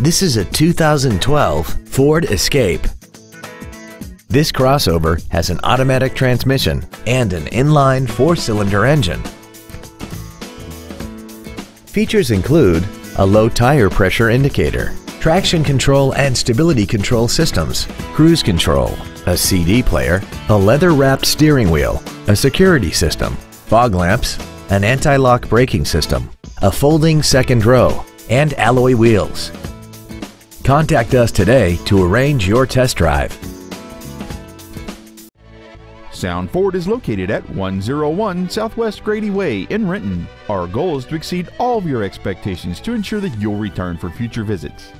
This is a 2012 Ford Escape. This crossover has an automatic transmission and an inline four-cylinder engine. Features include a low tire pressure indicator, traction control and stability control systems, cruise control, a CD player, a leather-wrapped steering wheel, a security system, fog lamps, an anti-lock braking system, a folding second row, and alloy wheels. Contact us today to arrange your test drive. Sound Ford is located at 101 Southwest Grady Way in Renton. Our goal is to exceed all of your expectations to ensure that you'll return for future visits.